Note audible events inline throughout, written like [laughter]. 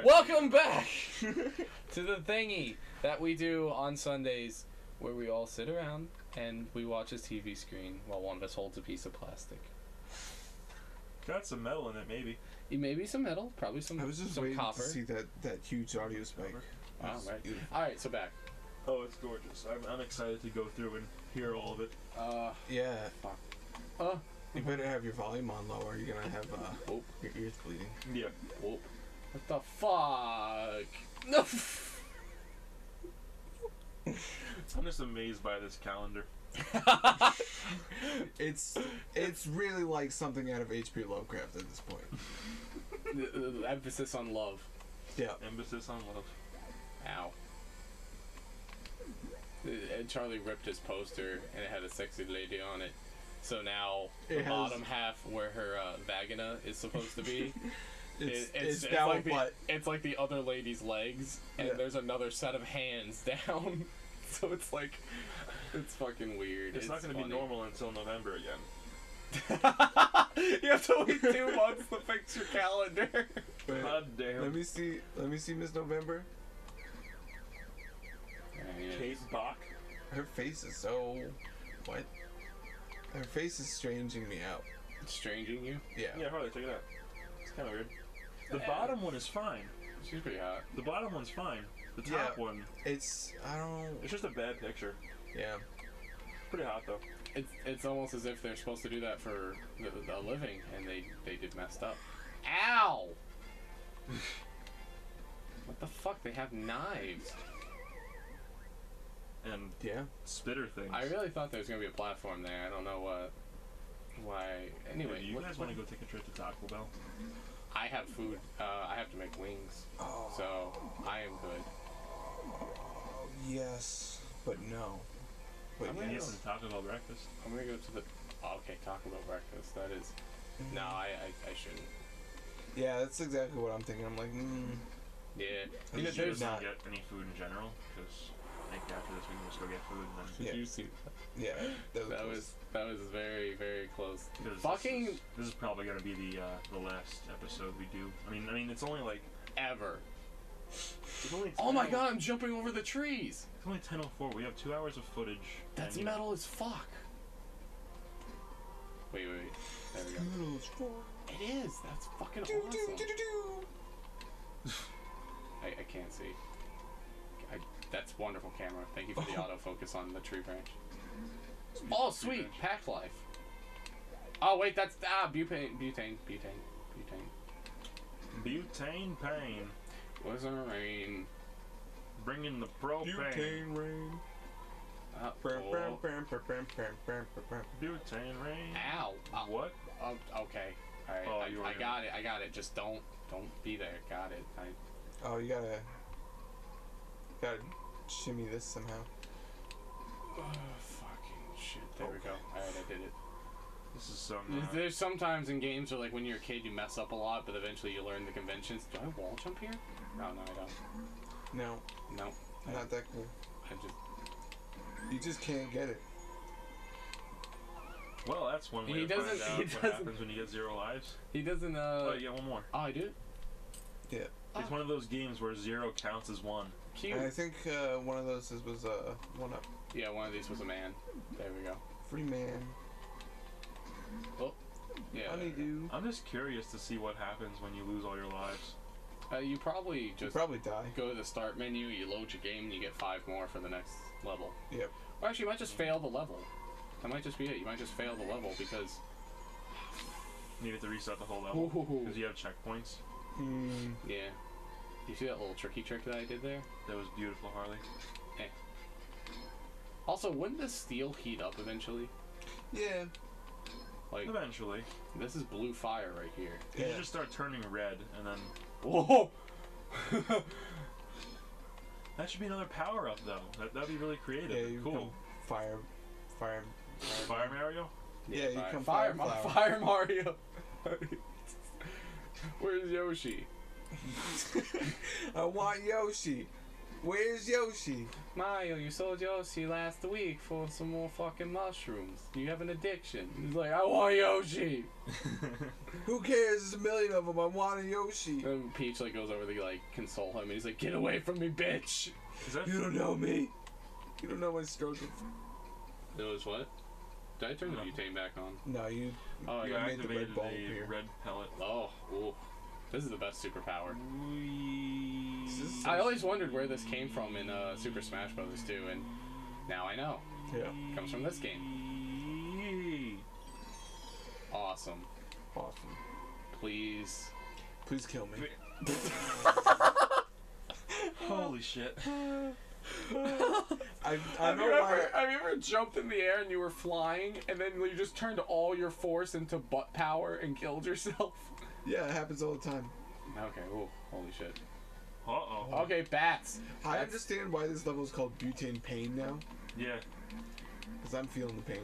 Alright. Welcome back [laughs] to the thingy that we do on Sundays where we all sit around and we watch a TV screen while one of us holds a piece of plastic. Got some metal in it, maybe. It may be some metal, probably some, I was just some waiting copper. to see that, that huge audio spike. Wow, right. All right, so back. Oh, it's gorgeous. I'm, I'm excited to go through and hear all of it. Uh, Yeah, uh, you better have your volume on low or you're gonna have uh, oh, your ears bleeding. Yeah. whoop. What the fuck? No! [laughs] I'm just amazed by this calendar. [laughs] It's it's really like something out of H.P. Lovecraft at this point. The- the- the emphasis on love. Yeah. Emphasis on love. Ow. And Charlie ripped his poster and it had a sexy lady on it. So now the It has- bottom half where her uh, vagina is supposed to be, [laughs] It's, it- it's, now like the, what? it's like the other lady's legs, and Yeah. there's another set of hands [laughs] down. so it's like, it's fucking weird. It's, not going to be normal until November again. [laughs] you have to wait two [laughs] months to fix your calendar. Wait, God damn. let me see. Let me see Miss November. Kate Bach. Her face is so what? Her face is stranging me out. Stranging you? Yeah. Yeah, Harley, check it out. It's kind of weird. The Yeah. bottom one is fine. She's pretty hot. The bottom one's fine. The top Yeah. one, It's I don't. it's just a bad picture. Yeah. Pretty hot though. It's it's almost as if they're supposed to do that for the, the living, and they they did messed up. Ow! [laughs] what the fuck? They have knives. And Yeah. spitter things. I really thought there was gonna be a platform there. I don't know what. Why? Anyway, Do you what- guys want to go take a trip to Taco Bell? I have food. Uh, I have to make wings, Oh. so I am good. Yes, but no. But I'm gonna you get yes. some Taco Bell breakfast? I'm gonna go to the. Oh, okay, Taco Bell breakfast. That is. No, I I, I shouldn't. Yeah, that's exactly what I'm thinking. I'm like, mm, Yeah. You You know, should there's. not- get any food in general because I think after this we can just go get food and then. Did Yeah. you see? yeah. That was, That was that was very very close. Because Fucking This is, this is probably gonna be the uh, the last episode we do. I mean, I mean, it's only like ever. it's only. Oh my god, I'm jumping over the trees. It's only ten oh four. We have two hours of footage. That's and, metal as fuck. Wait, wait, wait. There we go. Kudos for- It is. That's fucking Do, do, awesome. do, do, do. [laughs] I, I can't see. I, that's wonderful camera. Thank you for the [laughs] autofocus on the tree branch. Oh, sweet. branch. Pack life. Oh, wait, that's. Ah, butane. Butane. Butane. Butane. Butane pain, Was in rain. bringing the propane. Butane rain. Uh, Bram, oh. Butane rain. Ow. Oh, What? oh, okay. All right. Oh, I, you were I got it. I got it. Just don't. Don't be there. Got it. I, Oh, you gotta, gotta shimmy this somehow. Oh, fucking shit. There we go. Alright, I did it. This is some. There's- Uh, There's sometimes in games where, like, when you're a kid, you mess up a lot, but eventually you learn the conventions. Do I wall jump here? No, no, I don't. No, No. I, not that cool. I just. You just can't get it. well, that's one way He to find doesn't- out he what doesn't- happens when you get zero lives. He doesn't, uh. oh, yeah, one more. Oh, I do? Yeah. Oh. It's one of those games where zero counts as one. Cute. And I think uh, one of those is, was uh, one up. Yeah, one of these was a man. There we go. Free man. Oh, yeah. Honeydew. I'm just curious to see what happens when you lose all your lives. Uh, you probably You just probably die. go to the start menu, you load your game, and you get five more for the next level. Yep. Or actually, you might just fail the level. That might just be it. You might just fail the level because. You need to reset the whole level because you have checkpoints. Mm, Yeah. You see that little tricky trick that I did there? That was beautiful, Harley. Hey. Also, wouldn't the steel heat up eventually? yeah. Like, Eventually, this is blue fire right here. Yeah. you Yeah. just start turning red, and then Whoa! [laughs] that should be another power up, though. That that'd be really creative. Yeah, you cool. become fire, fire. Fire Mario. Yeah, you fire, come fire, fire fire Mario. [laughs] Where's Yoshi? I want Yoshi. Where's Yoshi? Mario, you sold Yoshi last week for some more fucking mushrooms. You have an addiction. He's like, I want Yoshi. [laughs] Who cares? There's a million of them. I want a Yoshi. And Peach like goes over to like console him, and he's like, "Get away from me, bitch." Is that You don't know me. You don't know my struggle. It was what? Did I turn the No. butane back on? No, you. Oh, you yeah. made the red activated ball a appear. red pellet. Ooh. This is the best superpower. Wee- I always wondered where this came from in uh, Super Smash Bros. 2, and now I know. Yeah. It comes from this game. Awesome. Awesome. Please. Please kill me. [laughs] Holy shit. [laughs] I, I Have know you, ever, have you ever jumped in the air and you were flying, and then you just turned all your force into butt power and killed yourself? [laughs] Yeah, it happens all the time. Okay, ooh, holy shit. Uh oh. Okay, bats. I That's- understand why this level is called butane pain now, Yeah. because I'm feeling the pain.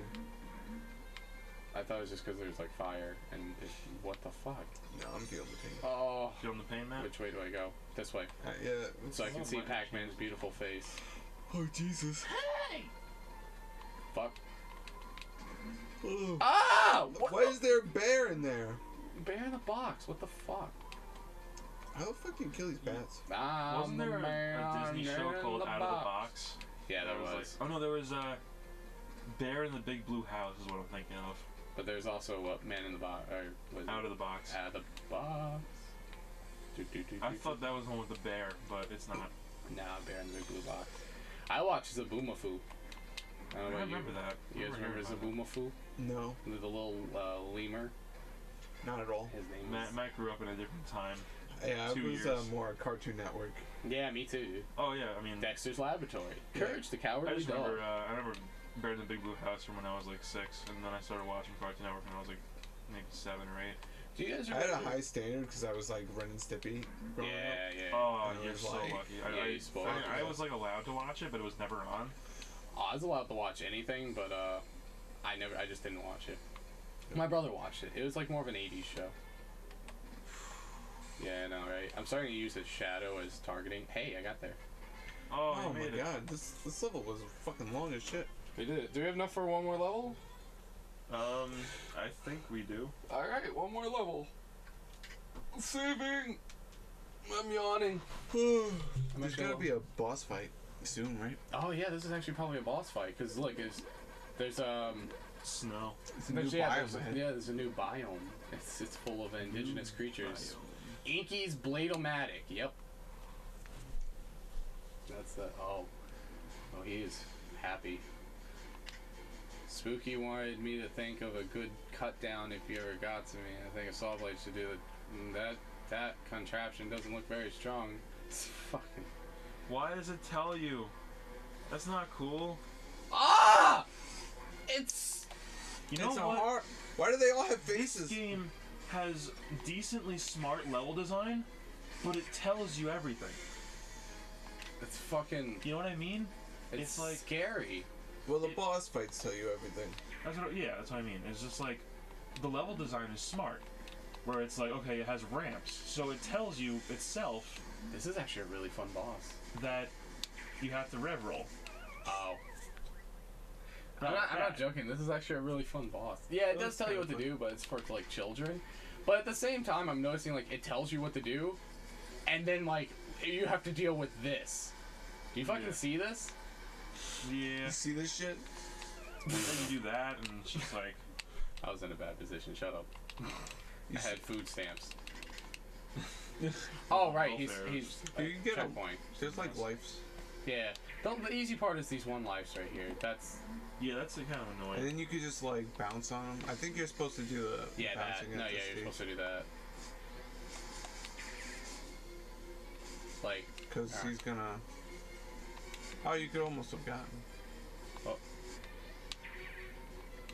I thought it was just because there's like fire and it, what the fuck? No, I'm feeling the pain. Oh, Feeling the pain, man? which way do I go? This way, Uh, yeah. so I can Oh see my- Pac-Man's beautiful face. Oh Jesus. Hey Fuck. Ugh. Ah! What? Why is there a bear in there? Bear in the box. What the fuck? How the fuck can you kill these bats? I'm Wasn't there a, a Disney show called the Out of the Box? Yeah, there That was. like- oh no, there was uh, Bear in the Big Blue House is what I'm thinking of. But there's also what Man in the Box or was it? Out of the Box. Out of the box. Do, do, do, I do, thought do. that was the one with the bear, but it's not. Nah, Bear in the Big Blue Box. I watched Zoboomafoo. I I don't know about you. remember that. You guys remember Zoboomafoo? No, The, the little uh, lemur. Not at all. His name Matt, was. Matt grew up in a different time. Yeah, Two it was years. uh, more Cartoon Network. Yeah, me too. Oh yeah, I mean, Dexter's Laboratory. Yeah. Courage the I Cowardly just Dog. remember. Uh, I remember Bear in the Big Blue House from when I was like six, and then I started watching Cartoon Network when I was like maybe seven or eight. Do you guys I had remember? a high standard because I was like Ren and Stimpy growing up. Yeah, yeah. Oh, I you're was so like- lucky. Yeah, I, you I, spoiled I, I it. was like allowed to watch it, but it was never on. I was allowed to watch anything, but uh, I never. I just didn't watch it. My brother watched it. It was like more of an '80s show. Yeah, I know, right? I'm starting to use his shadow as targeting. Hey, I got there. Oh, Oh, you my made it. god, this this level was fucking long as shit. We did it. Do we have enough for one more level? Um, I think we do. All right, one more level. Saving. I'm yawning. [sighs] There's actually gotta low. be a boss fight soon, right? Oh yeah, this is actually probably a boss fight because look, there's there's um Snow. It's a there's, new yeah, biome, there's, man. yeah there's a new biome. It's it's full of indigenous creatures. Inky's Bladomatic. Yep. That's the oh. Oh, he is happy. Spooky wanted me to think of a good cut down if you ever got to me. I think a saw blade should do it. Mm, That that contraption doesn't look very strong. [laughs] It's fucking. Why does it tell you? That's not cool. Ah! It's You know it's what? hard. Why do they all have faces? This faces? game has decently smart level design, but it tells you everything. it's fucking. You know what I mean? It's, It's like- scary. Well, the It- boss fights tell you everything. That's what. Yeah, that's what I mean. It's just like the level design is smart, where it's like okay, it has ramps, so it tells you itself This is actually a really fun boss. that you have to rev roll. Oh. Not I'm not, I'm not joking. This is actually a really fun boss. Yeah, it does tell you what to do, but it's for like children. But at the same time, I'm noticing like it tells you what to do, and then like you have to deal with this. Do you fucking Yeah. see this? Yeah, You see this shit? then you do that, and it's just like I was in a bad position. Shut up. [laughs] I had food stamps. [laughs] oh right, he's Welfare. he's You get can get 'em. checkpoint. there's like lives, Yeah. The, the easy part is these one lives right here. That's yeah, that's kind of annoying. and then you could just like bounce on them. I think you're supposed to do the yeah that. bouncing No, at yeah, this you're stage. supposed to do that. Like Because Alright. he's gonna. Oh, you could almost have gotten. Oh,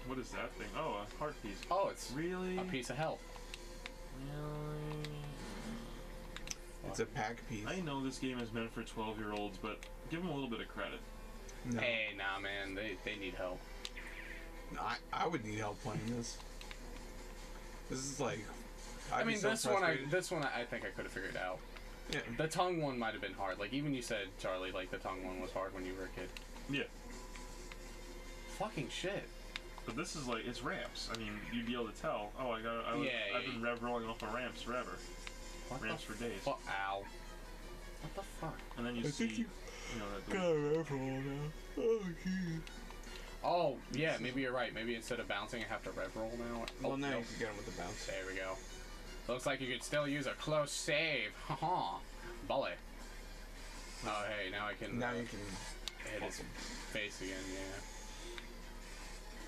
What is that thing? Oh, a heart piece. oh, it's Really? a piece of health. Really? It's a pack piece. I know this game is meant for 12 year olds, but give them a little bit of credit. No, Hey, nah, man, they they need help. I, I would need help playing this. This is like. I'd i mean, so this one, I this one, I, I think I could have figured out. Yeah. The tongue one might have been hard. Like even you said, Charlie, like the tongue one was hard when you were a kid. Yeah. Fucking shit. But this is like it's ramps. I mean, you'd be able to tell. Oh, I got. I was, Yeah, I've yeah, been rev rolling off of ramps forever. What ramps for days. fu- Ow. What the fuck? And then you I see, think you, you- know, that the, a rev roll now. Oh, geez. Oh, yeah, maybe you're right. Maybe instead of bouncing, I have to rev roll now. Well, oh, now nope. you can get him with the bounce. There we go. Looks like you could still use a close save. [laughs] Haha. Bullet. Oh, hey, now I can Now uh, you can. hit his face again, yeah.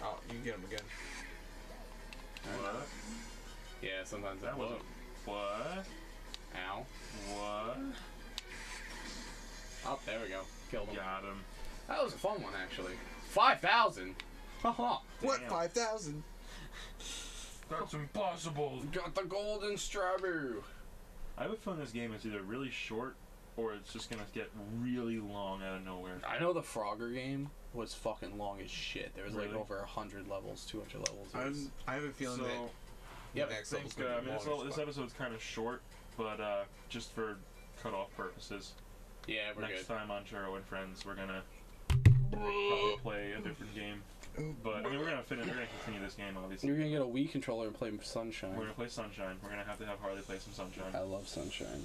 Oh, you can get him again. what? Yeah, sometimes That that wasn't. What? Ow. What? Oh, there we go. Killed him. Got him. That was a fun one, actually. 5,000! Haha. What? 5,000? That's impossible. Got the golden strawberry. I have a feeling this game is either really short or it's just gonna get really long out of nowhere. I know the Frogger game was fucking long as shit. There was like Really? over 100 levels, 200 levels. It was- I'm, I have a feeling so, that Yep, the next I think, uh, I mean, this, all- this episode's kind of short, but uh, just for cut-off purposes, yeah, we're next good. time on Churro and Friends, we're gonna probably play a different game. But I mean, we're gonna finish. We're gonna continue this game, obviously. You're gonna get a Wii controller and play Sunshine. We're gonna play Sunshine. We're gonna have to have Harley play some Sunshine. I love Sunshine.